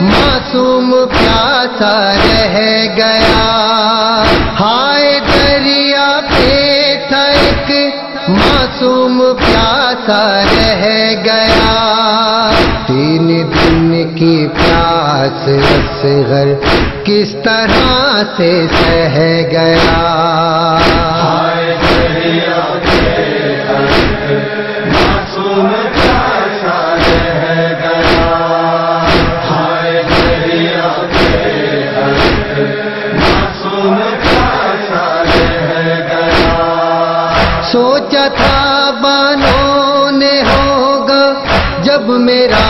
معصوم پیاسا رہ گیا؟ ہائے دریا پہ تھک معصوم پیاسا رہ گیا؟ تین دن کی پیاس اصغر کس طرح سے سہ گیا؟ سوچا تھا بانوں نے ہوگا جب میرا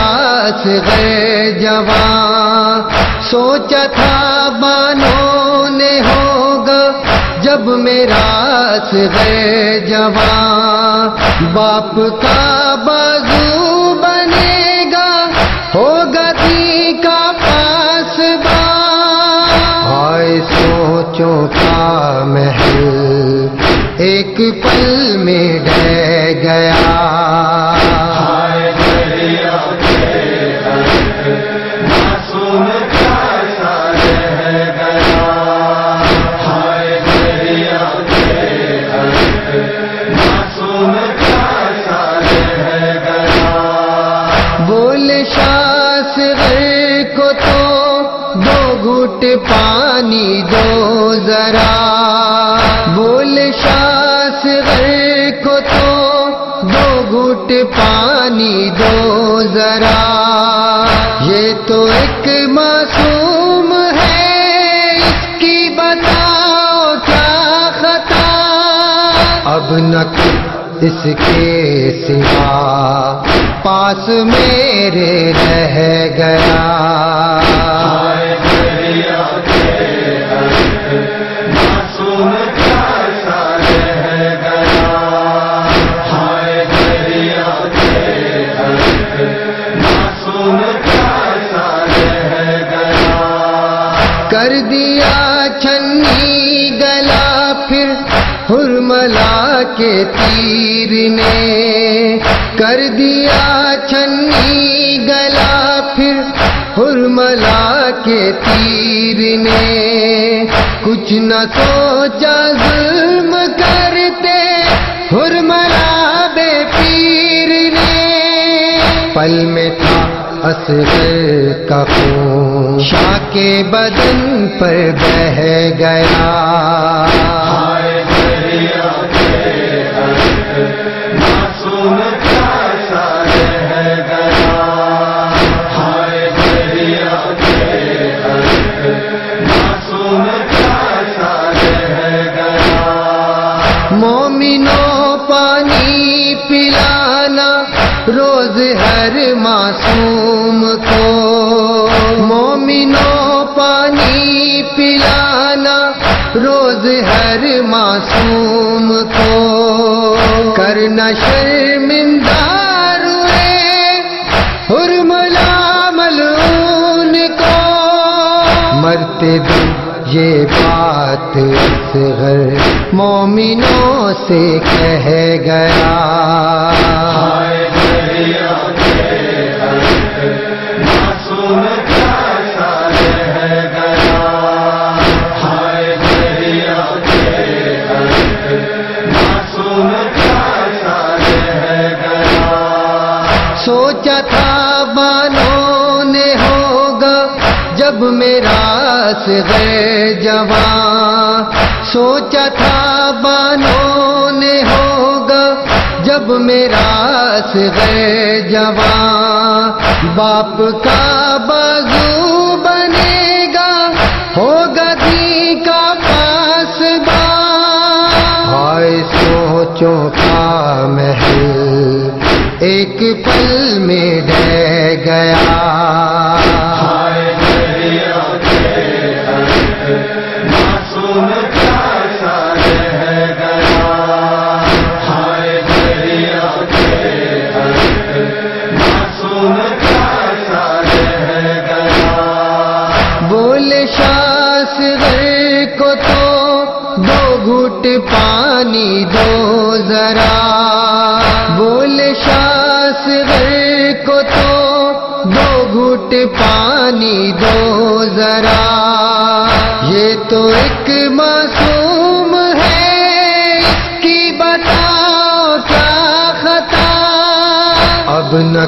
غیر جوان۔ سوچا تھا بانوں نے ہوگا جب میرا غیر جوان۔ باپ کا بان پانی دو ذرا۔ بول شاس کو تو دو گھٹ پانی دو ذرا۔ یہ تو ایک معصوم ہے، اس کی بتاؤ کیا خطا۔ اب نہ اس کے سوا، پاس میرے رہ گیا۔ کر دیا چھنی گلا پھر ہرملا کے تیر نے۔ کر دیا چھنی گلا پھر ہرملا کے تیر نے۔ کچھ نہ سوچا ظلم کرتے ہرملا بے پیر نے۔ پل میں تھا اصغر کا خون۔ شاہ کے بدن پر بہ گیا۔ روز ہر معصوم کو مومنو پانی پلانا روز ہر معصوم کو کرنا شرمندار حرملا ملعون کو مرتے دن یہ بات اصغر مومنوں سے کہہ گیا جب میرا غیر جوان، سوچا تھا بانوں نے ہوگا۔ جب میرا غیر جوان، باپ کا بازو بنے گا، ہوگا دی کا پاس ہائے، سوچوں کا محل ایک پل میں ڈہ گیا۔ بولے شاس کو تو دو گھٹ پانی دو ذرا۔ بولے شاس کو تو دو گھٹ پانی دو ذرا۔ یہ تو ایک معصوم ہے، اس کی بتاؤ کیا خطا۔ اب نہ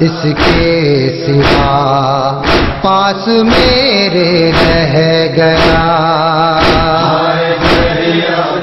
اس کے سوا پاس میرے رہ گیا۔ ہائے دریا